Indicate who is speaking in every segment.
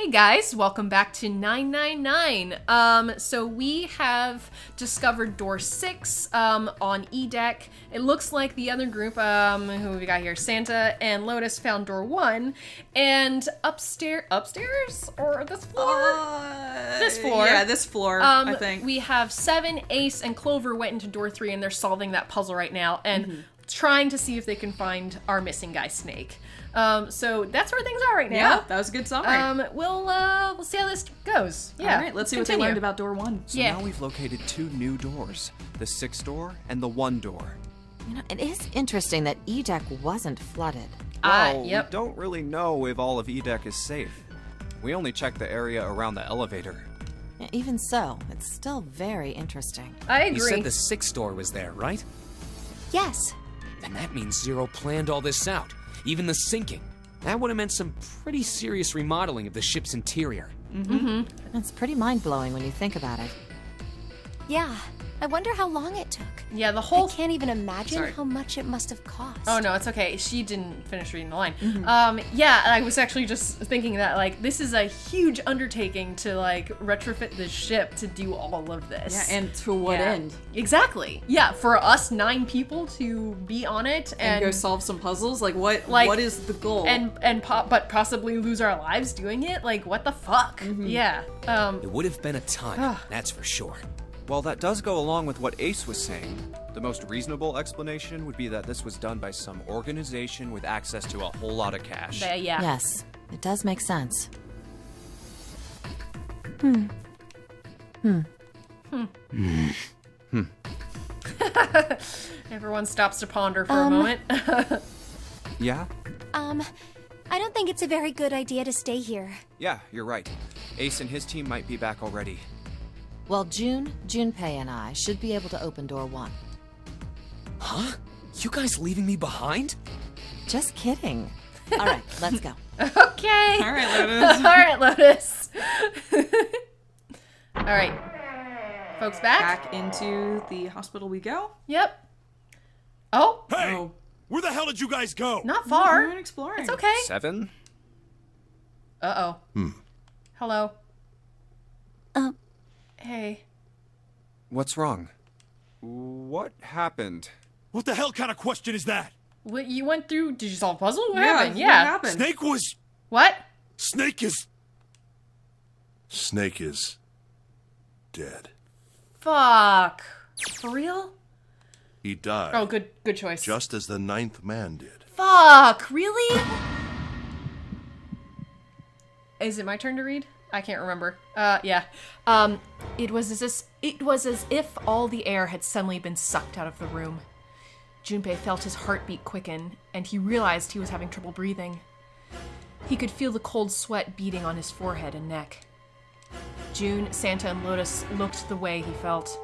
Speaker 1: Hey guys, welcome back to 999. Um, so we have discovered door six um, on E deck. It looks like the other group, um, who we got here, Santa and Lotus, found door one, and upstairs, upstairs or this floor. this floor.
Speaker 2: Yeah, this floor,
Speaker 1: Um,
Speaker 2: I think.
Speaker 1: we have Seven, Ace, and Clover went into door three, and they're solving that puzzle right now and trying to see if they can find our missing guy, Snake. Um, so that's where things are right now.
Speaker 2: yeah, that was a good summary.
Speaker 1: Um, we'll uh, we'll see how this goes. Yeah.
Speaker 2: All right, let's see what they learned about door one.
Speaker 3: So
Speaker 1: Yeah.
Speaker 3: now we've located two new doors the six door and the one door.
Speaker 4: You know, it is interesting that E deck wasn't flooded.
Speaker 3: Well,
Speaker 1: yep.
Speaker 3: we don't really know if all of E deck is safe. We only checked the area around the elevator.
Speaker 4: Even so, it's still very interesting.
Speaker 1: I
Speaker 5: You
Speaker 1: agree.
Speaker 5: said the sixth door was there, right?
Speaker 6: Yes.
Speaker 5: Then that means Zero planned all this out, even the sinking. That would have meant some pretty serious remodeling of the ship's interior. Mm-hmm.
Speaker 4: It's pretty mind blowing when you think about it.
Speaker 6: Yeah. I wonder how long it took.
Speaker 1: yeah, the
Speaker 6: I
Speaker 1: whole.
Speaker 6: can't even imagine
Speaker 1: Sorry.
Speaker 6: how much it must have cost.
Speaker 1: Oh no, it's okay. She didn't finish reading the line.
Speaker 2: Mm-hmm.
Speaker 1: Um, yeah, I was actually just thinking that like this is a huge undertaking to like retrofit the ship to do all of this.
Speaker 2: Yeah, and to what
Speaker 1: Yeah.
Speaker 2: end?
Speaker 1: Exactly. Yeah, for us nine people to be on it
Speaker 2: And,
Speaker 1: and
Speaker 2: go solve some puzzles? Like what
Speaker 1: Like-
Speaker 2: what is the goal?
Speaker 1: and and po- but possibly lose our lives doing it. Like what the fuck?
Speaker 2: Mm-hmm.
Speaker 1: Yeah. Um.
Speaker 5: It would have been a ton, that's for sure.
Speaker 3: Well, that does go along with what Ace was saying. The most reasonable explanation would be that this was done by some organization with access to a whole lot of cash.
Speaker 1: but yeah.
Speaker 4: Yes, it does make sense. Hmm. Hmm. Hmm.
Speaker 1: Everyone stops to ponder for
Speaker 6: Um,
Speaker 1: a moment.
Speaker 3: Yeah?
Speaker 6: Um, I don't think it's a very good idea to stay here.
Speaker 3: Yeah, you're right. Ace and his team might be back already.
Speaker 4: Well, June, Junpei, and I should be able to open door one.
Speaker 5: Huh? You guys leaving me behind?
Speaker 4: Just kidding. All right, let's go.
Speaker 1: okay.
Speaker 2: All right, Lotus.
Speaker 1: All right, Lotus. All right. Folks back?
Speaker 2: Back into the hospital we go.
Speaker 1: Yep. Oh,
Speaker 7: Hey!
Speaker 2: Oh.
Speaker 7: Where the hell did you guys go?
Speaker 1: not
Speaker 2: We're
Speaker 1: far.
Speaker 2: exploring.
Speaker 1: It's okay.
Speaker 3: Seven?
Speaker 1: Uh oh. Hmm. Hello.
Speaker 6: Um.
Speaker 1: Hey.
Speaker 3: What's wrong? What happened?
Speaker 7: What the hell kind of question is that?
Speaker 1: What you went through? Did you solve a puzzle? What
Speaker 2: Yeah,
Speaker 1: happened?
Speaker 2: what
Speaker 1: Yeah.
Speaker 2: happened?
Speaker 7: Snake was.
Speaker 1: What?
Speaker 7: Snake is.
Speaker 8: Snake is dead.
Speaker 1: Fuck. For real?
Speaker 8: He died
Speaker 1: Oh, good. Good choice.
Speaker 8: just as the ninth man did.
Speaker 1: Fuck. Really? Is it my turn to read? I can't remember. Uh, yeah. Um, it was as if, it was as if all the air had suddenly been sucked out of the room. Junpei felt his heartbeat quicken, and he realized he was having trouble breathing. He could feel the cold sweat beating on his forehead and neck. June, Santa, and Lotus looked the way he felt.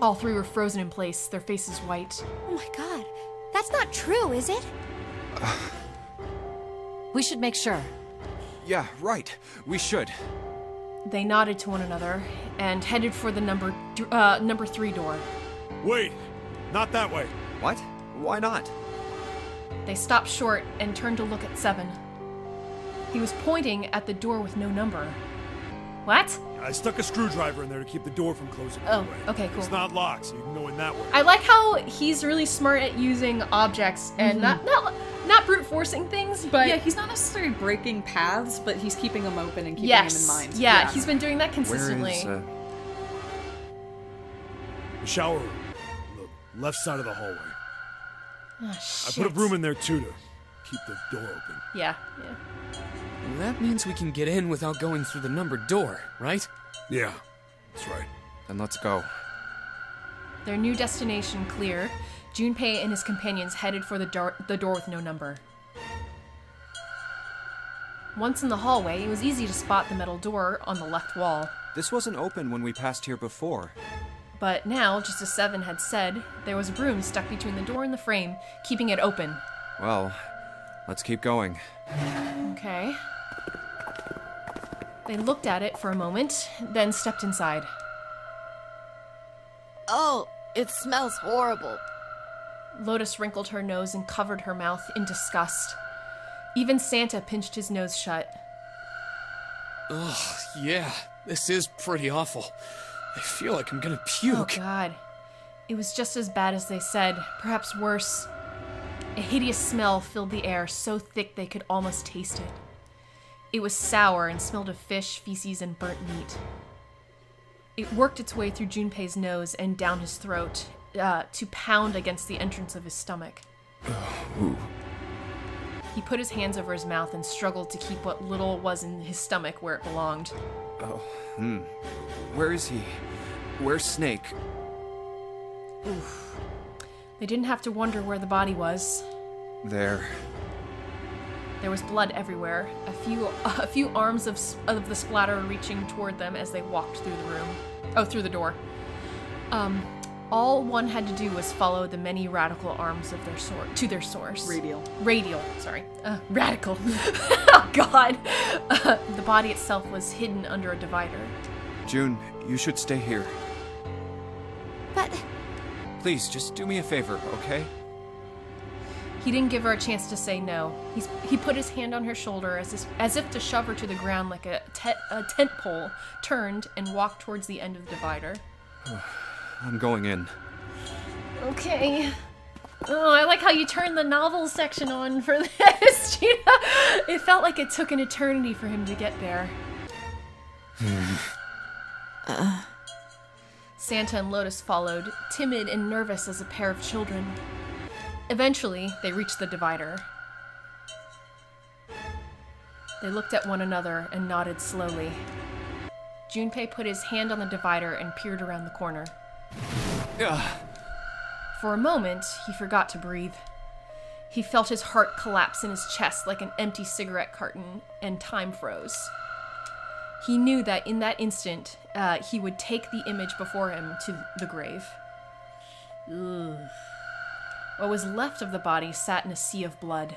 Speaker 1: All three were frozen in place, their faces white.
Speaker 6: Oh my god. That's not true, is it?
Speaker 4: We should make sure.
Speaker 3: Yeah, right. We should.
Speaker 1: They nodded to one another and headed for the number uh, number three door.
Speaker 7: Wait! Not that way.
Speaker 3: What? Why not?
Speaker 1: They stopped short and turned to look at Seven. He was pointing at the door with no number. What?
Speaker 7: I stuck a screwdriver in there to keep the door from closing.
Speaker 1: Oh, okay, cool.
Speaker 7: It's not locked, so you can go in that way.
Speaker 1: I like how he's really smart at using objects and not not not brute forcing things, but
Speaker 2: Yeah, he's not necessarily breaking paths, but he's keeping them open and keeping
Speaker 1: yes,
Speaker 2: them in mind.
Speaker 1: Yeah, yeah, he's been doing that consistently.
Speaker 3: is. Uh...
Speaker 7: The shower room. The left side of the hallway.
Speaker 1: Ah,
Speaker 7: I put a broom in there too to keep the door open.
Speaker 1: Yeah, yeah.
Speaker 5: That means we can get in without going through the numbered door, right?
Speaker 7: Yeah, that's right.
Speaker 3: Then let's go.
Speaker 1: Their new destination clear, Junpei and his companions headed for the door, the door with no number. Once in the hallway, it was easy to spot the metal door on the left wall.
Speaker 3: This wasn't open when we passed here before.
Speaker 1: But now, just as Seven had said, there was a broom stuck between the door and the frame, keeping it open.
Speaker 3: Well, let's keep going.
Speaker 1: Okay. They looked at it for a moment, then stepped inside.
Speaker 4: Oh, it smells horrible.
Speaker 1: Lotus wrinkled her nose and covered her mouth in disgust. Even Santa pinched his nose shut.
Speaker 5: Ugh, yeah, this is pretty awful. I feel like I'm gonna puke.
Speaker 1: Oh god. It was just as bad as they said, perhaps worse. A hideous smell filled the air, so thick they could almost taste it. It was sour and smelled of fish, feces, and burnt meat. It worked its way through Junpei's nose and down his throat uh, to pound against the entrance of his stomach. He put his hands over his mouth and struggled to keep what little was in his stomach where it belonged. Oh, hmm.
Speaker 3: Where is he? Where's Snake?
Speaker 1: They didn't have to wonder where the body was.
Speaker 3: There.
Speaker 1: There was blood everywhere. A few, a few arms of, s- of the splatter reaching toward them as they walked through the room. Oh, through the door. Um, all one had to do was follow the many radical arms of their sor- to their source.
Speaker 2: Radial.
Speaker 1: Radial. Sorry. Uh, radical. oh God. Uh, the body itself was hidden under a divider.
Speaker 3: June, you should stay here.
Speaker 6: But
Speaker 3: Please, just do me a favor, okay?
Speaker 1: He didn't give her a chance to say no. He's, he put his hand on her shoulder as, if- as if to shove her to the ground like a, te- a tent pole, turned, and walked towards the end of the divider.
Speaker 3: I'm going in.
Speaker 1: Okay. Oh, I like how you turned the novel section on for this, Gina. It felt like it took an eternity for him to get there. Hmm. Uh. Santa and Lotus followed, timid and nervous as a pair of children. Eventually, they reached the divider. They looked at one another and nodded slowly. Junpei put his hand on the divider and peered around the corner.
Speaker 3: Ugh.
Speaker 1: For a moment, he forgot to breathe. He felt his heart collapse in his chest like an empty cigarette carton, and time froze. He knew that in that instant, uh, he would take the image before him to the grave. Ugh. What was left of the body sat in a sea of blood.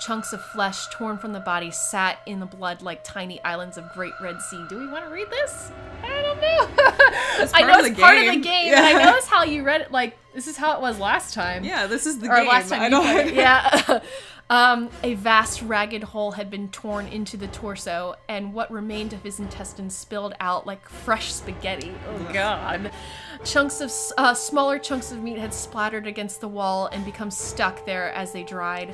Speaker 1: Chunks of flesh torn from the body sat in the blood like tiny islands of Great Red Sea. Do we want to read this? I don't know. I
Speaker 2: part
Speaker 1: know
Speaker 2: of
Speaker 1: it's
Speaker 2: the
Speaker 1: part of the
Speaker 2: game.
Speaker 1: game, and I
Speaker 2: Yeah.
Speaker 1: know it's how you read it. Like this is how it was last time.
Speaker 2: Yeah, this is the
Speaker 1: or
Speaker 2: game.
Speaker 1: last time
Speaker 2: I don't.
Speaker 1: it. Yeah. um, a vast, ragged hole had been torn into the torso, and what remained of his intestines spilled out like fresh spaghetti. Oh God! Chunks of uh, smaller chunks of meat had splattered against the wall and become stuck there as they dried.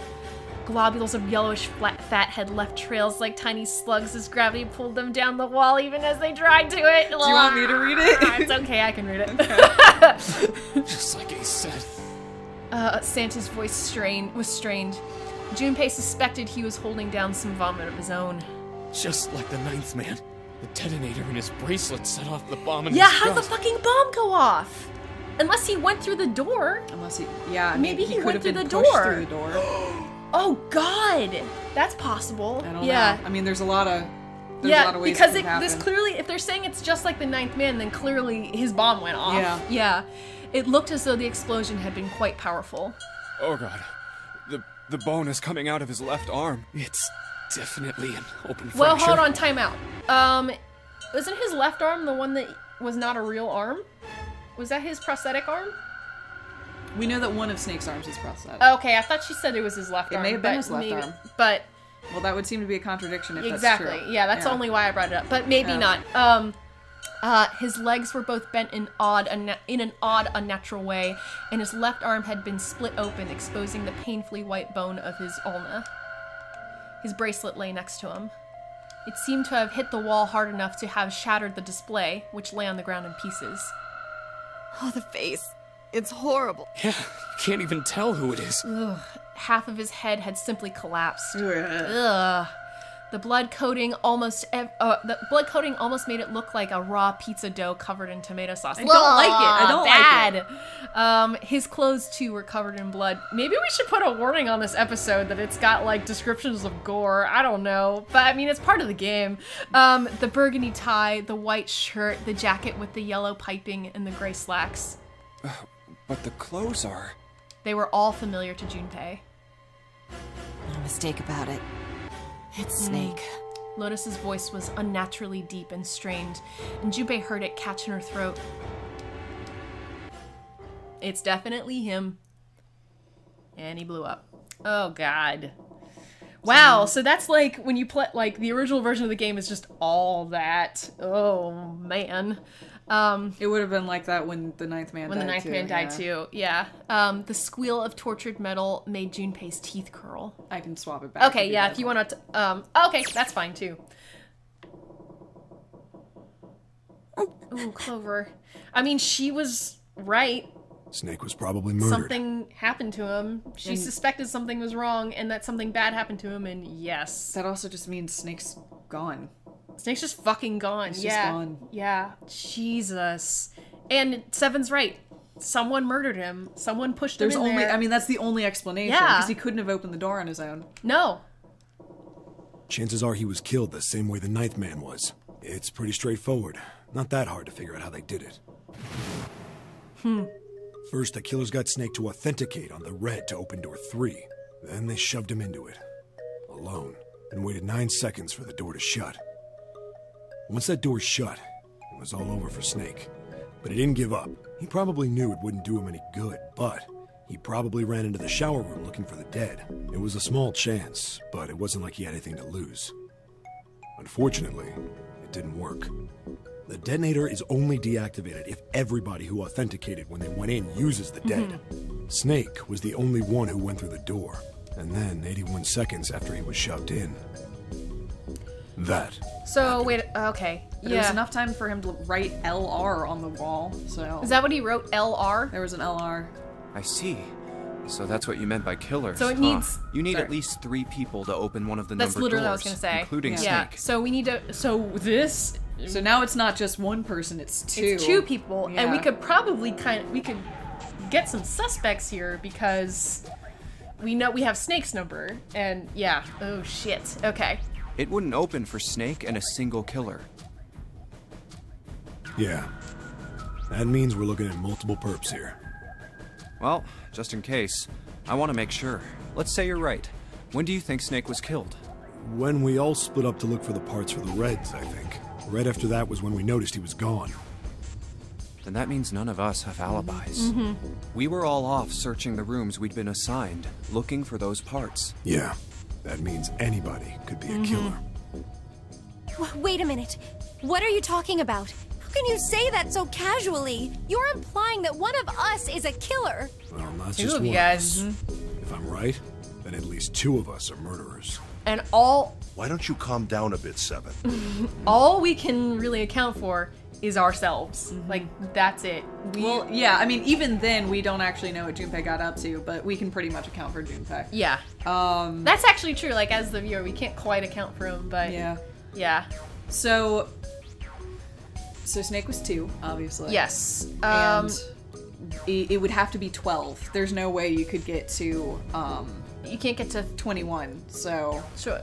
Speaker 1: Globules of yellowish flat fat had left trails like tiny slugs as gravity pulled them down the wall, even as they dried to it. Do
Speaker 2: you want me to read it?
Speaker 1: it's okay, I can read it.
Speaker 5: Just like he said.
Speaker 1: Uh, Santa's voice strained was strained. Junpei suspected he was holding down some vomit of his own.
Speaker 5: Just like the ninth man. The detonator in his bracelet set off the bomb in
Speaker 1: Yeah,
Speaker 5: his
Speaker 1: how did the fucking bomb go off? Unless he went through the door.
Speaker 2: Unless he, yeah,
Speaker 1: Maybe he
Speaker 2: could
Speaker 1: went through the door.
Speaker 2: through the door.
Speaker 1: Oh God, that's possible.
Speaker 2: I don't
Speaker 1: yeah.
Speaker 2: know. I mean, there's a lot of there's a
Speaker 1: yeah,
Speaker 2: lot of ways
Speaker 1: because
Speaker 2: it
Speaker 1: it, this clearly, if they're saying it's just like the Ninth Man, then clearly his bomb went off.
Speaker 2: Yeah.
Speaker 1: Yeah. It looked as though the explosion had been quite powerful.
Speaker 3: Oh god. The the bone is coming out of his left arm.
Speaker 5: It's definitely an open fracture.
Speaker 1: Well, hold on, time out. Um, wasn't his left arm the one that was not a real arm? Was that his prosthetic arm?
Speaker 2: we know that one of Snake's arms is prosthetic.
Speaker 1: Okay, I thought she said it was his left
Speaker 2: It
Speaker 1: arm.
Speaker 2: may have been
Speaker 1: but
Speaker 2: his left
Speaker 1: maybe-
Speaker 2: arm.
Speaker 1: But
Speaker 2: Well, that would seem to be a contradiction if
Speaker 1: exactly,
Speaker 2: that's true.
Speaker 1: yeah, that's only why I brought it up. But maybe
Speaker 2: Yeah.
Speaker 1: not. Um, uh, his legs were both bent in odd, unna- in an odd, unnatural way, and his left arm had been split open, exposing the painfully white bone of his ulna. His bracelet lay next to him. It seemed to have hit the wall hard enough to have shattered the display, which lay on the ground in pieces.
Speaker 9: Oh, the face. It's horrible.
Speaker 5: Yeah, you can't even tell who it is. Ugh.
Speaker 1: Half of his head had simply collapsed.
Speaker 2: Ugh.
Speaker 1: Ugh. The blood coating almost ev- uh, the blood coating almost made it look like a raw pizza dough covered in tomato sauce.
Speaker 2: I don't like it. I don't like
Speaker 1: bad. Um, his clothes too were covered in blood. Maybe we should put a warning on this episode that it's got like descriptions of gore. I don't know, but I mean it's part of the game. Um, the burgundy tie, the white shirt, the jacket with the yellow piping, and the gray slacks.
Speaker 3: But the clothes are.
Speaker 1: They were all familiar to Junpei.
Speaker 4: No mistake about it. It's hmm. Snake.
Speaker 1: Lotus's voice was unnaturally deep and strained, and Junpei heard it catch in her throat. It's definitely him. And he blew up. Oh god. Wow, so that's like when you play like the original version of the game is just all that. Oh man. Um
Speaker 2: It would have been like that when the ninth man
Speaker 1: when the
Speaker 2: died
Speaker 1: ninth
Speaker 2: too,
Speaker 1: man died
Speaker 2: yeah.
Speaker 1: too. Yeah. Um the squeal of tortured metal made Junpei's teeth curl.
Speaker 2: I can swap it back.
Speaker 1: Okay, yeah, if you want to um okay, that's fine too. Ooh, Clover. I mean, she was right.
Speaker 7: Snake was probably murdered.
Speaker 1: Something happened to him. She
Speaker 2: And-
Speaker 1: suspected something was wrong and that something bad happened to him and yes.
Speaker 2: That also just means Snake's gone.
Speaker 1: Snake's just fucking gone.
Speaker 2: He's just
Speaker 1: yeah.
Speaker 2: gone.
Speaker 1: Yeah. Jesus. And Seven's right. Someone murdered him. Someone pushed
Speaker 2: There's
Speaker 1: him in
Speaker 2: only,
Speaker 1: there.
Speaker 2: I mean, that's the only explanation
Speaker 1: Yeah.
Speaker 2: because he couldn't have opened the door on his own.
Speaker 1: no.
Speaker 7: Chances are he was killed the same way the ninth man was. It's pretty straightforward. Not that hard to figure out how they did it.
Speaker 1: Hmm.
Speaker 7: First, the killers got Snake to authenticate on the RED to open door three. Then they shoved him into it. Alone. And waited nine seconds for the door to shut. Once that door shut, it was all over for Snake. But he didn't give up. He probably knew it wouldn't do him any good, but he probably ran into the shower room looking for the DEAD. It was a small chance, but it wasn't like he had anything to lose. Unfortunately, it didn't work. The detonator is only deactivated if everybody who authenticated when they went in uses the DEAD. Mm-hmm. Snake was the only one who went through the door, and then 81 seconds after he was shoved in. That.
Speaker 1: So wait, okay.
Speaker 2: But There was enough time for him to write LR on the wall, so.
Speaker 1: Is that what he wrote? LR.
Speaker 2: There was an LR.
Speaker 3: I see. So that's what you meant by killers.
Speaker 1: So it
Speaker 3: huh?
Speaker 1: needs-
Speaker 3: You need
Speaker 1: sorry.
Speaker 3: at least three people to open one of the
Speaker 1: That's
Speaker 3: numbered
Speaker 1: literally what I was
Speaker 3: doors,
Speaker 1: gonna say.
Speaker 3: including
Speaker 1: yeah.
Speaker 3: Snake.
Speaker 1: So we need to. So this.
Speaker 2: So now it's not just one person, it's two.
Speaker 1: It's two people, and we could probably kind of we could get some suspects here because we know we have Snake's number, and yeah. Oh shit. Okay.
Speaker 3: It wouldn't open for Snake and a single killer.
Speaker 7: Yeah. That means we're looking at multiple perps here.
Speaker 3: Well, just in case, I want to make sure. Let's say you're right. When do you think Snake was killed?
Speaker 7: When we all split up to look for the parts for the REDs, I think. Right after that was when we noticed he was gone.
Speaker 3: Then that means none of us have alibis.
Speaker 1: Mm-hmm.
Speaker 3: We were all off searching the rooms we'd been assigned, looking for those parts.
Speaker 7: Yeah. That means anybody could be a
Speaker 1: Mm-hmm.
Speaker 7: killer.
Speaker 6: W- Wait a minute. What are you talking about? How can you say that so casually? You're implying that one of us is a killer.
Speaker 7: Well, not
Speaker 1: Two
Speaker 7: just
Speaker 1: of
Speaker 7: one.
Speaker 1: you guys,
Speaker 7: If I'm right, then at least two of us are murderers.
Speaker 1: and all
Speaker 8: Why don't you calm down a bit, Seven?
Speaker 1: all we can really account for is ourselves. Like that's it. We
Speaker 2: Well, yeah, I mean, even then, we don't actually know what Junpei got up to, but we can pretty much account for Junpei.
Speaker 1: yeah.
Speaker 2: Um,
Speaker 1: That's actually true. Like as the viewer, we can't quite account for him, but
Speaker 2: yeah.
Speaker 1: yeah.
Speaker 2: So, so Snake was two, obviously.
Speaker 1: Yes. Um,
Speaker 2: And it, it would have to be 12. There's no way you could get to um,
Speaker 1: you can't get to
Speaker 2: 21, so.
Speaker 1: Sure.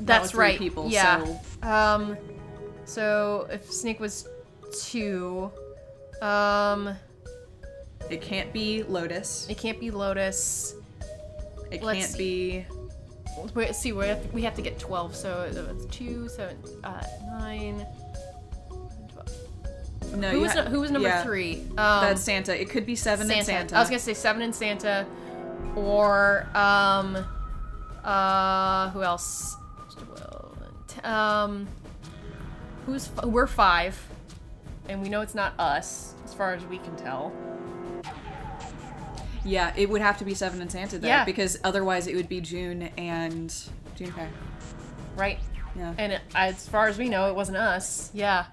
Speaker 1: That's
Speaker 2: three
Speaker 1: right.
Speaker 2: people,
Speaker 1: yeah.
Speaker 2: so-
Speaker 1: Um so if Snake was 2 um
Speaker 2: It can't be Lotus.
Speaker 1: it can't be Lotus.
Speaker 2: It
Speaker 1: Let's
Speaker 2: can't
Speaker 1: see.
Speaker 2: be.
Speaker 1: Wait, see, we have to, we have to get 12. So it's 2 7 uh 9
Speaker 2: No,
Speaker 1: Who was no, who was number
Speaker 2: yeah,
Speaker 1: 3? Um
Speaker 2: That's Santa. It could be seven
Speaker 1: Santa.
Speaker 2: and Santa.
Speaker 1: I was going to say 7 and Santa or um uh who else? Um who's f- we're 5 and we know it's not us as far as we can tell.
Speaker 2: Yeah, it would have to be Seven and Santa though,
Speaker 1: Yeah.
Speaker 2: because otherwise it would be June and Junpei.
Speaker 1: Right?
Speaker 2: Yeah.
Speaker 1: And it, as far as we know, it wasn't us. Yeah.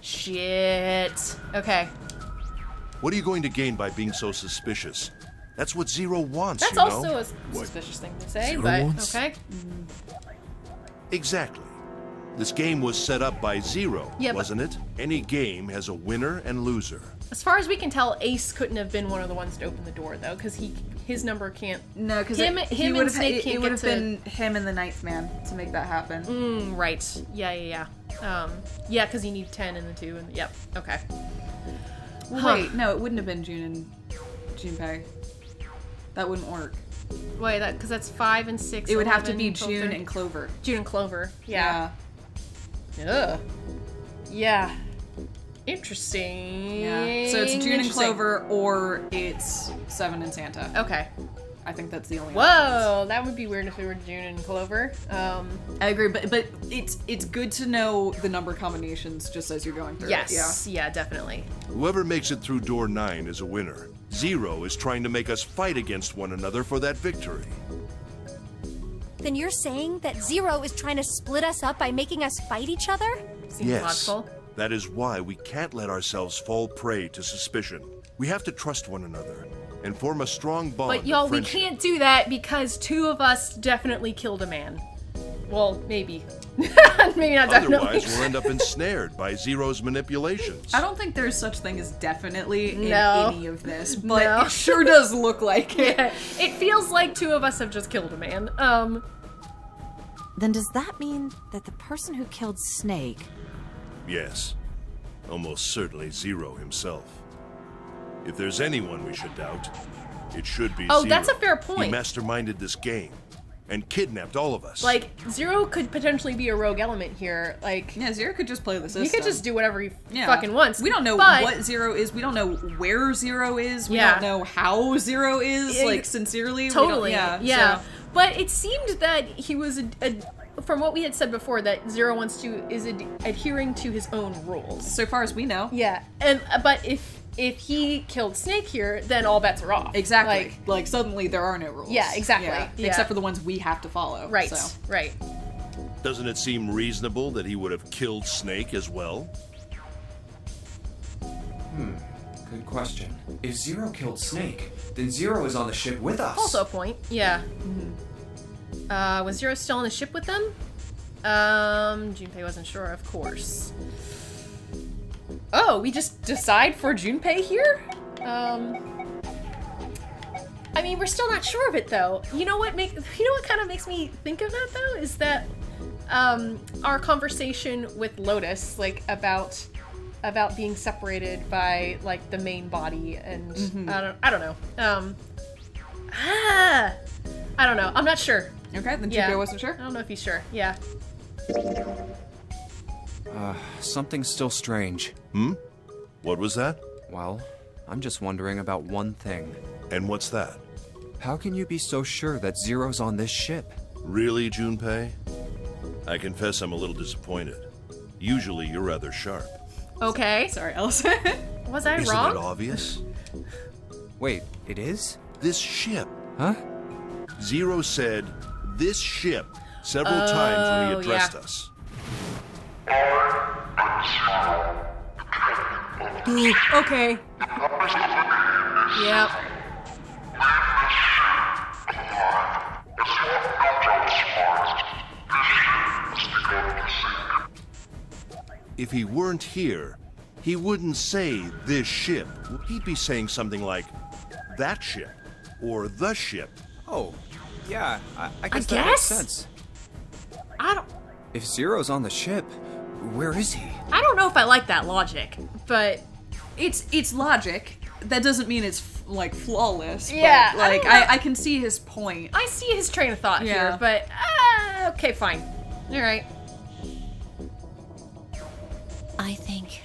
Speaker 1: Shit. Okay.
Speaker 8: What are you going to gain by being so suspicious? That's what Zero wants,
Speaker 1: That's
Speaker 8: you know?
Speaker 1: also a suspicious thing to say,
Speaker 7: Zero
Speaker 1: but
Speaker 7: wants?
Speaker 1: okay.
Speaker 8: Exactly. This game was set up by Zero,
Speaker 1: Yeah,
Speaker 8: wasn't it? Any game has a winner and loser.
Speaker 1: As far as we can tell, Ace couldn't have been one of the ones to open the door, though, because he his number can't.
Speaker 2: No, because
Speaker 1: Him-
Speaker 2: it,
Speaker 1: him
Speaker 2: would
Speaker 1: and
Speaker 2: have
Speaker 1: Snake
Speaker 2: it,
Speaker 1: can't
Speaker 2: it
Speaker 1: get
Speaker 2: would have
Speaker 1: to-
Speaker 2: been him and the Ninth Man to make that happen.
Speaker 1: Mm, right. Yeah, yeah, yeah. Um, yeah, because you need ten and the two, and yep. Okay. Huh.
Speaker 2: Wait, no, it wouldn't have been June and Junpei. That wouldn't work.
Speaker 1: Wait, that because that's five and six.
Speaker 2: It would have to be
Speaker 1: 12,
Speaker 2: June
Speaker 1: 13.
Speaker 2: and Clover.
Speaker 1: June and Clover. Yeah. Ugh. Yeah. Interesting.
Speaker 2: Yeah. So it's June and Clover or it's Seven and Santa.
Speaker 1: Okay.
Speaker 2: I think that's the only. options.
Speaker 1: Whoa, that would be weird if it were June and Clover. Um,
Speaker 2: I agree, but but it's it's good to know the number combinations just as you're going through. it,
Speaker 1: yes, yeah, definitely.
Speaker 8: Whoever makes it through door 9 is a winner. Zero is trying to make us fight against one another for that victory.
Speaker 6: Then you're saying that Zero is trying to split us up by making us fight each other?
Speaker 1: Seems
Speaker 8: yes.
Speaker 1: logical.
Speaker 8: That is why we can't let ourselves fall prey to suspicion. We have to trust one another and form a strong bond.
Speaker 1: But y'all, we can't do that because two of us definitely killed a man. Well, maybe. maybe not definitely.
Speaker 8: Otherwise, we'll end up ensnared by Zero's manipulations.
Speaker 2: I don't think there's such thing as definitely in
Speaker 1: No.
Speaker 2: any of this, but
Speaker 1: No.
Speaker 2: it sure does look like it.
Speaker 1: Yeah, it feels like two of us have just killed a man. Um,
Speaker 4: Then does that mean that the person who killed Snake
Speaker 8: Yes. Almost certainly Zero himself. If there's anyone we should doubt, it should be
Speaker 1: Oh,
Speaker 8: Zero.
Speaker 1: that's a fair point.
Speaker 8: He masterminded this game and kidnapped all of us.
Speaker 1: like Zero could potentially be a rogue element here. Like
Speaker 2: Yeah, Zero could just play the system.
Speaker 1: he could just do whatever he
Speaker 2: Yeah.
Speaker 1: fucking wants.
Speaker 2: We don't know
Speaker 1: but
Speaker 2: what Zero is. We don't know where Zero is. We
Speaker 1: Yeah.
Speaker 2: don't know how Zero is.
Speaker 1: Yeah,
Speaker 2: like
Speaker 1: ex-
Speaker 2: sincerely, we don't-
Speaker 1: Totally.
Speaker 2: yeah,
Speaker 1: yeah.
Speaker 2: so-
Speaker 1: But it seemed that he was a, a, from what we had said before that Zero wants to is ad- adhering to his own rules.
Speaker 2: so far as we know,
Speaker 1: Yeah. And uh, but if if he killed Snake here, then all bets are off.
Speaker 2: exactly.
Speaker 1: Like,
Speaker 2: Like, suddenly there are no rules.
Speaker 1: Yeah, exactly. Yeah.
Speaker 2: Except for the ones we have to follow.
Speaker 1: right.
Speaker 2: So.
Speaker 1: Right.
Speaker 8: Doesn't it seem reasonable that he would have killed Snake as well? Hmm.
Speaker 3: Good question. If Zero killed Snake, then Zero is on the ship with us.
Speaker 1: Also a point. Yeah. Uh, was Zero still on the ship with them? Um, Junpei wasn't sure, of course. Oh, we just decide for Junpei here? Um, I mean, we're still not sure of it though. You know what make you know what kind of makes me think of that though is that um our conversation with Lotus like about about being separated by like the main body and I don't I don't know. Um ah I don't know. I'm not sure.
Speaker 2: Okay, then
Speaker 1: Yeah.
Speaker 2: Wasn't sure.
Speaker 1: I don't know if he's sure. Yeah.
Speaker 3: Something's still strange. Hmm?
Speaker 8: What was that?
Speaker 3: Well, I'm just wondering about one thing.
Speaker 8: And what's that?
Speaker 3: How can you be so sure that Zero's on this ship?
Speaker 8: Really, Junpei? I confess I'm a little disappointed. Usually you're rather sharp.
Speaker 1: Okay.
Speaker 2: Sorry, Elsa.
Speaker 1: Was I
Speaker 8: Isn't
Speaker 1: wrong?
Speaker 8: it obvious?
Speaker 3: Wait, it is?
Speaker 8: This ship.
Speaker 3: Huh?
Speaker 8: Zero said, this ship, several times when he
Speaker 1: Oh,
Speaker 8: addressed
Speaker 1: yeah.
Speaker 8: us.
Speaker 1: Okay. Yep.
Speaker 8: If he weren't here, he wouldn't say this ship. He'd be saying something like, that ship, or the ship.
Speaker 3: Oh, yeah, I, I guess that
Speaker 1: guess?
Speaker 3: makes sense.
Speaker 1: I don't
Speaker 3: If Zero's on the ship, where is he?
Speaker 1: I don't know if I like that logic, but
Speaker 2: it's it's logic. That doesn't mean it's f- like flawless.
Speaker 1: Yeah, I
Speaker 2: like
Speaker 1: don't.
Speaker 2: I, I can see his point.
Speaker 1: I see his train of thought
Speaker 2: Yeah.
Speaker 1: here, but uh, okay, fine. All right.
Speaker 6: I think.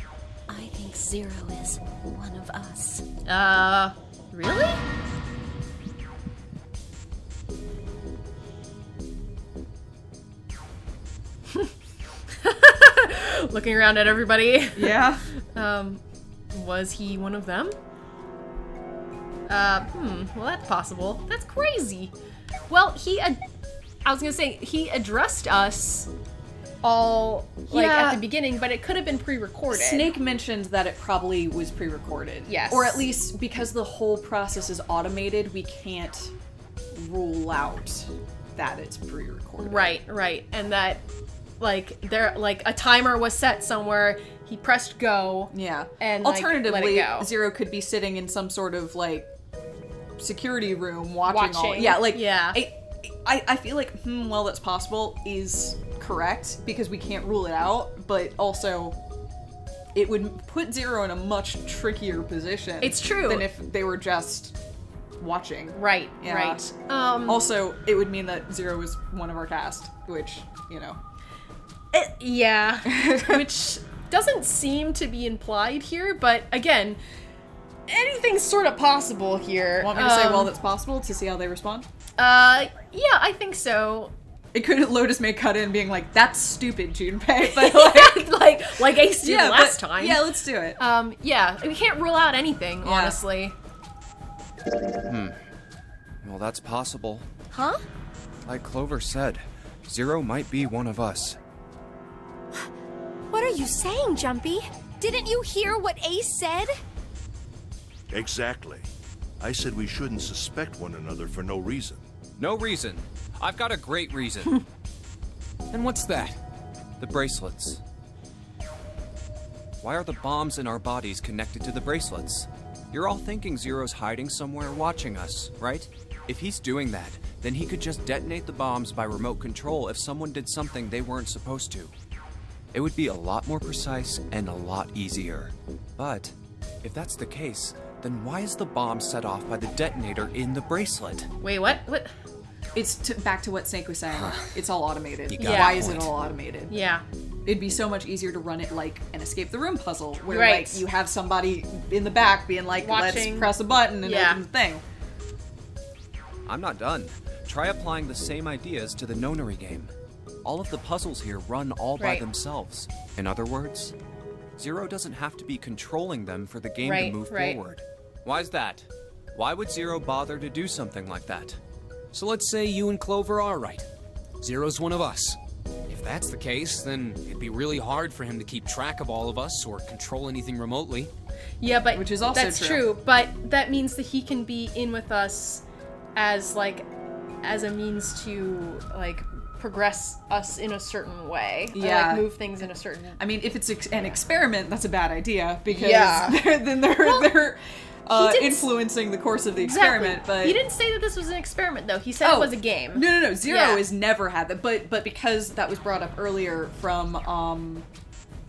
Speaker 6: I think Zero is one of us.
Speaker 1: Uh, really? Looking around at everybody.
Speaker 2: Yeah.
Speaker 1: Um, was he one of them? Uh, hmm, well, that's possible. That's crazy. Well, he, ad- I was gonna say, he addressed us all, like,
Speaker 2: Yeah.
Speaker 1: at the beginning, but it could have been pre-recorded.
Speaker 2: Snake mentioned that it probably was pre-recorded.
Speaker 1: Yes.
Speaker 2: Or at least because the whole process is automated, we can't rule out that it's pre-recorded.
Speaker 1: Right, right. And that, like, there, like, a timer was set somewhere, he pressed go.
Speaker 2: Yeah.
Speaker 1: And, like,
Speaker 2: alternatively,
Speaker 1: go.
Speaker 2: Zero could be sitting in some sort of like security room watching, all. Yeah, like
Speaker 1: Yeah.
Speaker 2: I, I, I feel like hmm, well, that's possible is correct because we can't rule it out, but also. It would put Zero in a much trickier position.
Speaker 1: It's true.
Speaker 2: Than if they were just watching.
Speaker 1: Right,
Speaker 2: Yeah.
Speaker 1: right. Um,
Speaker 2: Also, it would mean that Zero was one of our cast, which, you know.
Speaker 1: Eh, yeah, which doesn't seem to be implied here, but again, anything's sort of possible here.
Speaker 2: Want me to say,
Speaker 1: Um,
Speaker 2: well, that's possible to see how they respond?
Speaker 1: Uh, yeah, I think so.
Speaker 2: It could Lotus may cut in being like, "That's stupid, Junpei," but like,
Speaker 1: like, like Ace did
Speaker 2: yeah,
Speaker 1: last
Speaker 2: but-
Speaker 1: time.
Speaker 2: Yeah, let's do it.
Speaker 1: Um, yeah, we can't rule out anything, honestly. Hmm.
Speaker 3: Well, that's possible.
Speaker 6: Huh?
Speaker 3: Like Clover said, Zero might be one of us.
Speaker 6: What are you saying, Jumpy? Didn't you hear what Ace said?
Speaker 8: Exactly. I said we shouldn't suspect one another for no reason.
Speaker 3: No reason. I've got a great reason.
Speaker 5: And what's that?
Speaker 3: the bracelets. Why are the bombs in our bodies connected to the bracelets? You're all thinking Zero's hiding somewhere watching us, right? If he's doing that, then he could just detonate the bombs by remote control if someone did something they weren't supposed to. It would be a lot more precise and a lot easier. But if that's the case, then why is the bomb set off by the detonator in the bracelet?
Speaker 1: Wait, what? What?
Speaker 2: It's to, back to what Snake was saying. it's all automated.
Speaker 3: You got
Speaker 1: a
Speaker 2: Why is it all automated?
Speaker 1: Yeah.
Speaker 2: It'd be so much easier to run it like an escape the room puzzle, where
Speaker 1: Right.
Speaker 2: like you have somebody in the back being like,
Speaker 1: Watching.
Speaker 2: "Let's press a button and
Speaker 1: Yeah.
Speaker 2: open the thing."
Speaker 3: I'm not done. Try applying the same ideas to the Nonary game. All of the puzzles here run all by themselves. In other words, Zero doesn't have to be controlling them for the game
Speaker 1: Right,
Speaker 3: to move
Speaker 1: right.
Speaker 3: forward. Why's that? Why would Zero bother to do something like that?
Speaker 5: So let's say you and Clover are right. Zero's one of us. If that's the case, then it'd be really hard for him to keep track of all of us or control anything remotely.
Speaker 1: Yeah, but
Speaker 2: Which is also
Speaker 1: that's
Speaker 2: true.
Speaker 1: true. But that means that he can be in with us as like as a means to like progress us in a certain way. Or,
Speaker 2: Yeah.
Speaker 1: like move things in a certain.
Speaker 2: I mean, if it's ex- an experiment, that's a bad idea because
Speaker 1: Yeah.
Speaker 2: they're, then they're they're uh, influencing the course of the
Speaker 1: Exactly.
Speaker 2: experiment. But
Speaker 1: he didn't say that this was an experiment, though. He said
Speaker 2: Oh.
Speaker 1: it was a game.
Speaker 2: No, no, no. Zero
Speaker 1: Yeah.
Speaker 2: has never had that. But but because that was brought up earlier from um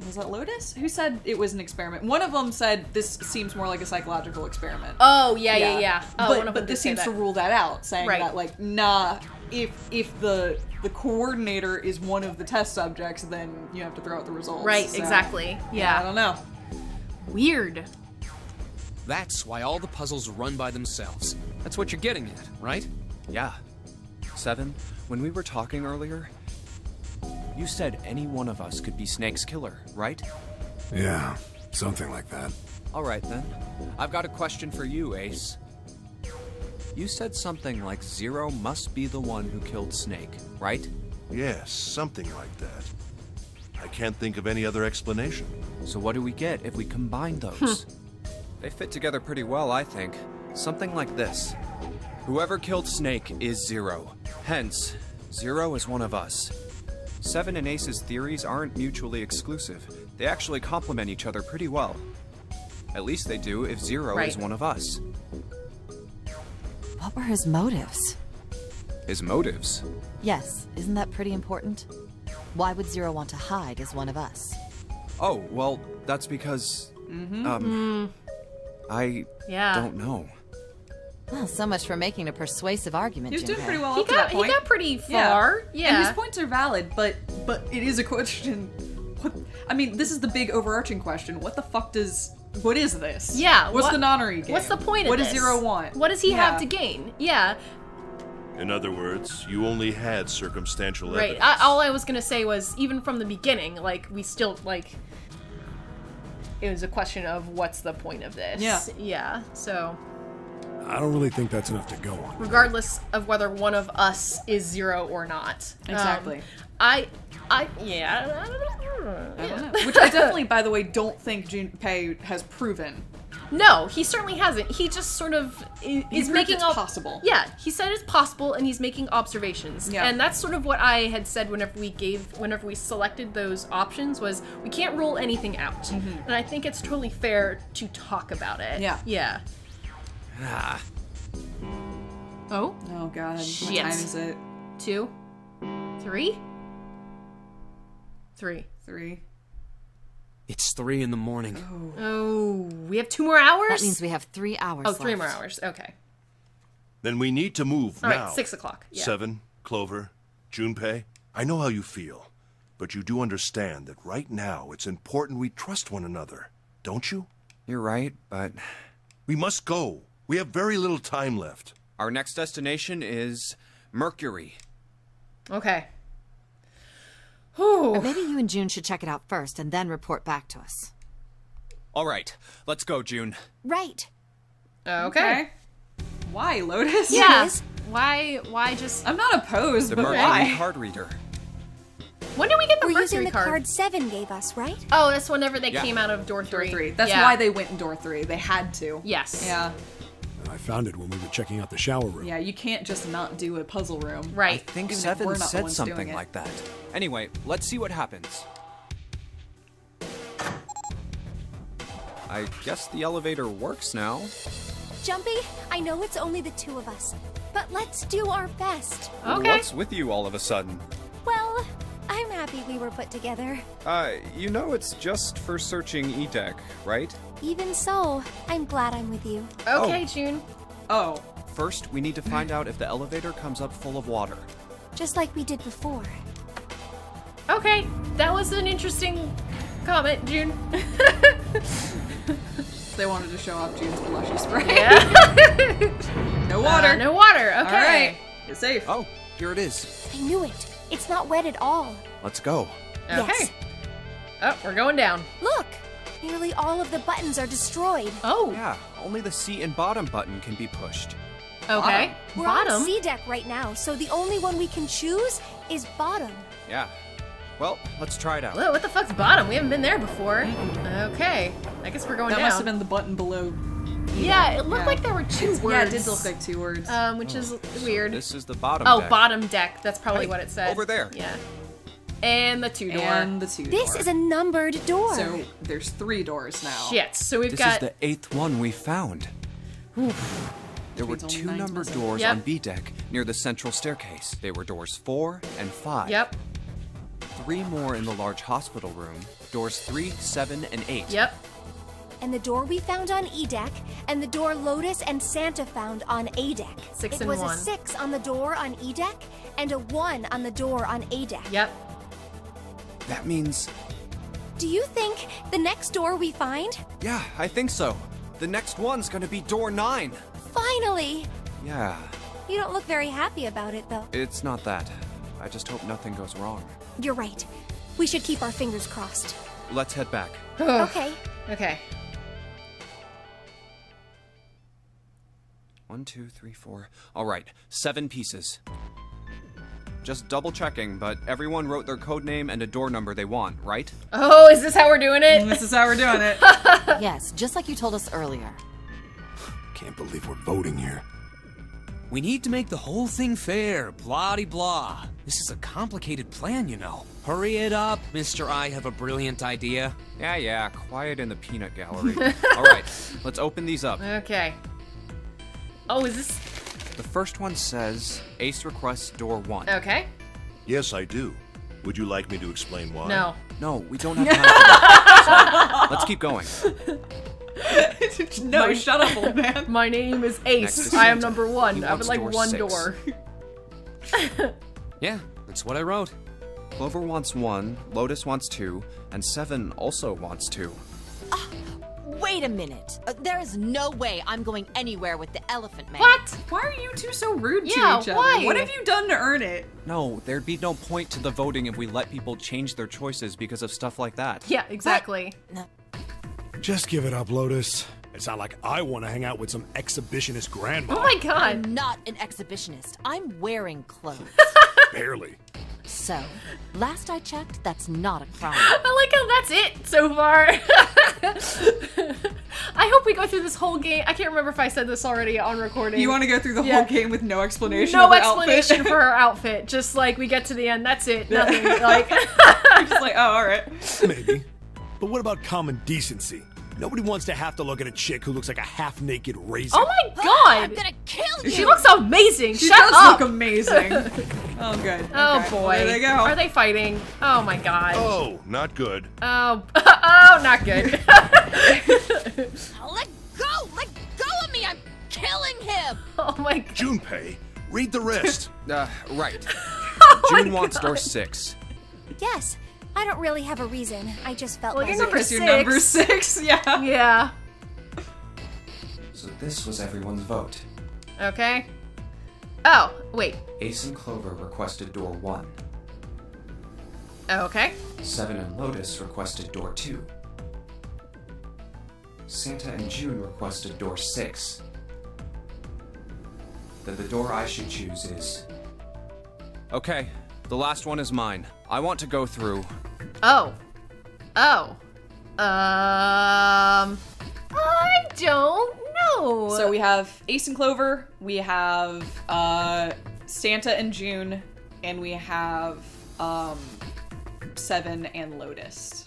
Speaker 2: was that Lotus? Who said it was an experiment? One of them said this seems more like a psychological experiment.
Speaker 1: Oh yeah, yeah, yeah. Oh,
Speaker 2: but
Speaker 1: one of
Speaker 2: but this seems to rule that out, saying
Speaker 1: Right.
Speaker 2: that like nah, if if the the coordinator is one of the test subjects, then you have to throw out the results.
Speaker 1: Right,
Speaker 2: So,
Speaker 1: exactly. Yeah.
Speaker 2: I don't know.
Speaker 1: Weird.
Speaker 5: That's why all the puzzles run by themselves. That's what you're getting at, right?
Speaker 3: Yeah. Seven, when we were talking earlier, you said any one of us could be Snake's killer, right?
Speaker 7: Yeah, something like that.
Speaker 3: Alright then. I've got a question for you, Ace. You said something like Zero must be the one who killed Snake, right?
Speaker 8: Yes, something like that. I can't think of any other explanation.
Speaker 3: So what do we get if we combine those? Hmm. they fit together pretty well, I think. Something like this. Whoever killed Snake is Zero. Hence, Zero is one of us. Seven and Ace's theories aren't mutually exclusive. They actually complement each other pretty well. At least they do if Zero is one of us.
Speaker 4: What were his motives?
Speaker 3: His motives.
Speaker 4: Yes, isn't that pretty important? Why would Zero want to hide as one of us?
Speaker 3: Oh, well, that's because. Um. I
Speaker 1: Yeah.
Speaker 3: don't know.
Speaker 4: Well, so much for making a persuasive argument,
Speaker 2: He was doing pretty well
Speaker 1: He
Speaker 2: up to
Speaker 1: got
Speaker 2: that
Speaker 1: he got pretty far. Yeah.
Speaker 2: And his points are valid, but but it is a question. What I mean, this is the big overarching question. What the fuck does what is this?
Speaker 1: yeah.
Speaker 2: What's
Speaker 1: what-
Speaker 2: the nonary game?
Speaker 1: What's the point of
Speaker 2: What
Speaker 1: this?
Speaker 2: does Zero want?
Speaker 1: What does he
Speaker 2: Yeah.
Speaker 1: have to gain? Yeah.
Speaker 8: In other words, you only had circumstantial
Speaker 1: Right.
Speaker 8: evidence.
Speaker 1: I, all I was gonna say was even from the beginning, like we still like. It was a question of what's the point of this.
Speaker 2: Yeah.
Speaker 1: Yeah. So
Speaker 7: I don't really think that's enough to go on.
Speaker 1: regardless of whether one of us is zero or not. Um,
Speaker 2: Exactly.
Speaker 1: I. I. Yeah. I don't know.
Speaker 2: I don't know. Which I definitely, by the way, don't think Junpei has proven.
Speaker 1: No, he certainly hasn't. He just sort of i-
Speaker 2: He
Speaker 1: is making
Speaker 2: it's
Speaker 1: ob-
Speaker 2: possible.
Speaker 1: Yeah, he said it's possible, and he's making observations.
Speaker 2: Yeah.
Speaker 1: and that's sort of what I had said whenever we gave, whenever we selected those options was we can't rule anything out, and I think it's totally fair to talk about it.
Speaker 2: Yeah.
Speaker 1: yeah.
Speaker 3: Ah.
Speaker 1: Oh,
Speaker 2: Oh god, what time is it?
Speaker 1: two, three, Three.
Speaker 2: Three. three. Three.
Speaker 5: It's three in the morning.
Speaker 1: Oh, we have two more hours.
Speaker 4: That means we have three hours
Speaker 1: oh, three
Speaker 4: left.
Speaker 1: more hours. Okay,
Speaker 8: Then we need to move
Speaker 1: all right,
Speaker 8: now.
Speaker 1: six o'clock. Yeah.
Speaker 8: Seven, Clover, Junpei, I know how you feel, but you do understand that right now it's important we trust one another, don't you?
Speaker 3: You're right, but
Speaker 8: We must go. We have very little time left.
Speaker 3: Our next destination is Mercury.
Speaker 1: Okay.
Speaker 4: Or
Speaker 1: Whew.
Speaker 4: maybe you and June should check it out first and then report back to us.
Speaker 3: All right, let's go, June.
Speaker 6: Right.
Speaker 1: Okay.
Speaker 2: Why, Lotus?
Speaker 1: Yeah.
Speaker 6: Yes.
Speaker 1: Why? Why just?
Speaker 2: I'm not opposed,
Speaker 3: The
Speaker 2: but
Speaker 3: Mercury
Speaker 2: why?
Speaker 3: card reader.
Speaker 1: When did we get the
Speaker 6: We're
Speaker 1: Mercury
Speaker 6: using the
Speaker 1: card?
Speaker 6: card Seven gave us, right?
Speaker 1: Oh, that's whenever they
Speaker 3: Yeah.
Speaker 1: came out of door three.
Speaker 2: Door
Speaker 1: three.
Speaker 2: three. That's
Speaker 1: Yeah.
Speaker 2: why they went in door three. They had to.
Speaker 1: Yes.
Speaker 2: Yeah.
Speaker 7: I found it when we were checking out the shower room.
Speaker 2: Yeah, you can't just not do a puzzle room.
Speaker 1: Right.
Speaker 3: I think
Speaker 2: Even
Speaker 3: Seven
Speaker 2: we're not the
Speaker 3: said something like that. Anyway, let's see what happens. I guess the elevator works now.
Speaker 6: Jumpy, I know it's only the two of us, but let's do our best.
Speaker 1: Okay.
Speaker 3: What's with you all of a sudden?
Speaker 6: Well, I'm happy we were put together.
Speaker 3: Uh, you know it's just for searching E-Deck, right?
Speaker 6: Even so, I'm glad I'm with you.
Speaker 1: Okay,
Speaker 3: Oh.
Speaker 1: June.
Speaker 2: Oh.
Speaker 3: First, we need to find out if the elevator comes up full of water.
Speaker 6: Just like we did before.
Speaker 1: Okay, that was an interesting comment, June.
Speaker 2: They wanted to show off June's blushy spray.
Speaker 1: yeah.
Speaker 2: no water.
Speaker 1: Uh, no water. Okay.
Speaker 2: All right. Get safe.
Speaker 3: Oh, here it is.
Speaker 6: I knew it. It's not wet at all.
Speaker 3: Let's go.
Speaker 1: Okay.
Speaker 6: Yes.
Speaker 1: Oh, we're going down.
Speaker 6: Look! Nearly all of the buttons are destroyed.
Speaker 1: Oh.
Speaker 3: Yeah, only the C and bottom button can be pushed.
Speaker 1: Okay.
Speaker 6: We're
Speaker 1: Bottom.
Speaker 6: on C deck right now, so the only one we can choose is bottom.
Speaker 3: Yeah. Well, let's try it out.
Speaker 1: Whoa, what the fuck's bottom? We haven't been there before. Okay. I guess we're going
Speaker 2: that
Speaker 1: down.
Speaker 2: That must have been the button below.
Speaker 1: Yeah, it looked
Speaker 2: Yeah.
Speaker 1: like there were two words.
Speaker 2: Yeah, it did look like two words.
Speaker 1: Um, which is weird.
Speaker 3: This is the bottom
Speaker 1: Oh,
Speaker 3: deck.
Speaker 1: bottom deck. That's probably
Speaker 3: Hey,
Speaker 1: what it said.
Speaker 3: over there.
Speaker 1: Yeah. And the two door.
Speaker 2: and the two
Speaker 6: This is a numbered door.
Speaker 2: So there's three doors now.
Speaker 1: Shit. So we've
Speaker 3: This
Speaker 1: got.
Speaker 3: This is the eighth one we found. There were two numbered doors
Speaker 1: Yep.
Speaker 3: on B deck near the central staircase. They were doors four and five.
Speaker 1: Yep.
Speaker 3: Three more in the large hospital room. Doors three, seven, and eight.
Speaker 1: Yep.
Speaker 6: and the door we found on E deck, and the door Lotus and Santa found on A deck.
Speaker 1: Six
Speaker 6: it
Speaker 1: and
Speaker 6: was
Speaker 1: one.
Speaker 6: a six on the door on E deck, and a one on the door on A deck.
Speaker 1: Yep.
Speaker 3: That means,
Speaker 6: Do you think the next door we find?
Speaker 3: yeah, I think so. The next one's gonna be door nine.
Speaker 6: Finally!
Speaker 3: Yeah,
Speaker 6: You don't look very happy about it, though.
Speaker 3: it's not that. I just hope nothing goes wrong.
Speaker 6: You're right. We should keep our fingers crossed.
Speaker 3: Let's head back.
Speaker 6: Okay.
Speaker 1: Okay.
Speaker 3: One, two, three, four. All right, seven pieces. Just double checking, but everyone wrote their code name and a door number they want, right?
Speaker 1: Oh, is this how we're doing it?
Speaker 2: This is how we're doing it.
Speaker 4: Yes, just like you told us earlier.
Speaker 7: Can't believe we're voting here.
Speaker 5: We need to make the whole thing fair, blah de blah. This is a complicated plan, you know. Hurry it up, Mr. I have a brilliant idea.
Speaker 3: Yeah, yeah, quiet in the peanut gallery. All right, let's open these up.
Speaker 1: Okay. Oh, is this
Speaker 3: The first one says Ace requests door one.
Speaker 1: okay?
Speaker 8: Yes, I do. Would you like me to explain why?
Speaker 1: No.
Speaker 3: No, we don't have time for that. Sorry. Let's keep going.
Speaker 2: no, shut up, old man.
Speaker 1: My name is Ace.
Speaker 3: is
Speaker 1: I am number one. I would like
Speaker 3: door
Speaker 1: one
Speaker 3: six.
Speaker 1: door.
Speaker 5: Yeah, that's what I wrote.
Speaker 3: Clover wants one, Lotus wants two, and Seven also wants two.
Speaker 4: Ah, Wait a minute. Uh, there is no way I'm going anywhere with the Elephant Man.
Speaker 1: What?
Speaker 2: Why are you two so rude
Speaker 1: Yeah,
Speaker 2: to each other?
Speaker 1: why?
Speaker 2: What have you done to earn it?
Speaker 3: No, there'd be no point to the voting if we let people change their choices because of stuff like that.
Speaker 1: Yeah, exactly.
Speaker 7: Just give it up, Lotus. It's not like I want to hang out with some exhibitionist grandma.
Speaker 1: Oh my god.
Speaker 4: I'm not an exhibitionist. I'm wearing clothes.
Speaker 7: Barely.
Speaker 4: so, last I checked, that's not a crime.
Speaker 1: I like how that's it so far. I hope we go through this whole game. I can't remember if I said this already on recording.
Speaker 2: You want to go through the
Speaker 1: Yeah.
Speaker 2: whole game with no explanation?
Speaker 1: no
Speaker 2: of
Speaker 1: explanation
Speaker 2: outfit?
Speaker 1: for her outfit. Just like we get to the end, that's it. Nothing. like
Speaker 2: Just like, oh, all right.
Speaker 7: Maybe. But what about common decency? Nobody wants to have to look at a chick who looks like a half-naked raisin.
Speaker 1: Oh my God!
Speaker 4: I'm
Speaker 1: god.
Speaker 4: gonna kill you!
Speaker 1: She looks amazing.
Speaker 2: She
Speaker 1: Shut
Speaker 2: does
Speaker 1: up.
Speaker 2: look amazing. oh, good.
Speaker 1: oh boy.
Speaker 2: There they go.
Speaker 1: Are they fighting? Oh my god.
Speaker 8: Oh, not good.
Speaker 1: Oh, oh, not good.
Speaker 4: Oh, let go! Let go of me! I'm killing him!
Speaker 1: oh my god.
Speaker 8: Junpei, read the rest.
Speaker 3: Uh, right.
Speaker 1: Oh my
Speaker 3: June wants door six.
Speaker 6: Yes. I don't really have a reason. I just felt
Speaker 1: Well,
Speaker 6: like
Speaker 1: you're
Speaker 6: it.
Speaker 1: number
Speaker 2: Because you're
Speaker 1: six.
Speaker 2: number six. Yeah.
Speaker 1: Yeah.
Speaker 3: This this was everyone's vote.
Speaker 1: Okay. Oh, wait.
Speaker 3: Ace and Clover requested door 1.
Speaker 1: Okay.
Speaker 3: Seven and Lotus requested door 2. Santa and June requested door 6. Then the door I should choose is. Okay, the last one is mine. I want to go through.
Speaker 1: Oh. Oh. Um. I don't know.
Speaker 2: So we have Ace and Clover, we have uh, Santa and June, and we have um, Seven and Lotus.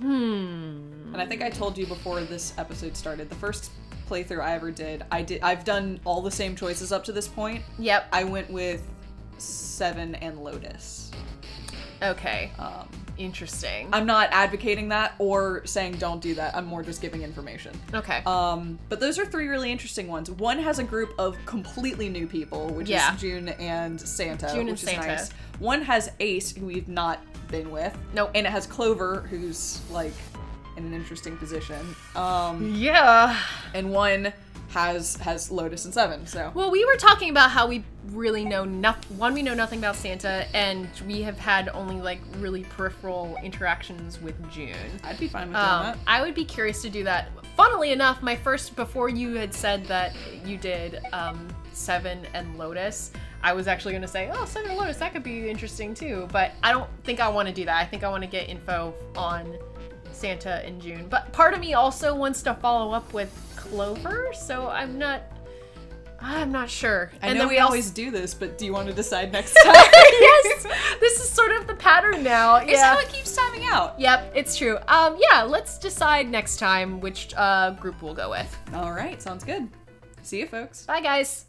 Speaker 1: Hmm.
Speaker 2: And I think I told you before this episode started, the first playthrough I ever did, I did I've done all the same choices up to this point.
Speaker 1: Yep.
Speaker 2: I went with Seven and Lotus.
Speaker 1: Okay.
Speaker 2: Um,
Speaker 1: Interesting.
Speaker 2: I'm not advocating that or saying don't do that. I'm more just giving information.
Speaker 1: okay.
Speaker 2: Um, but those are three really interesting ones. One has a group of completely new people, which
Speaker 1: Yeah.
Speaker 2: is June and Santa,
Speaker 1: June and
Speaker 2: is
Speaker 1: Santa.
Speaker 2: nice. One has Ace, who we've not been with.
Speaker 1: Nope.
Speaker 2: And it has Clover, who's like in an interesting position. Um,
Speaker 1: yeah.
Speaker 2: and one has has Lotus and Seven. So
Speaker 1: Well, we were talking about how we really know nothing. One, we know nothing about Santa, and we have had only like really peripheral interactions with June.
Speaker 2: I'd be fine with doing
Speaker 1: Um,
Speaker 2: that.
Speaker 1: I would be curious to do that. Funnily enough, my first before you had said that you did um, Seven and Lotus, I was actually going to say, oh, Seven and Lotus, that could be interesting too. But I don't think I want to do that. I think I want to get info on Santa and June. But part of me also wants to follow up with clover, so I'm not I'm not sure.
Speaker 2: I
Speaker 1: and
Speaker 2: know we always do this, but do you want to decide next time?
Speaker 1: yes, this is sort of the pattern now. Yeah.
Speaker 2: It's how it keeps timing out.
Speaker 1: Yep, it's true. Um, yeah, let's decide next time which uh, group we'll go with.
Speaker 2: All right, sounds good. See you, folks.
Speaker 1: Bye, guys.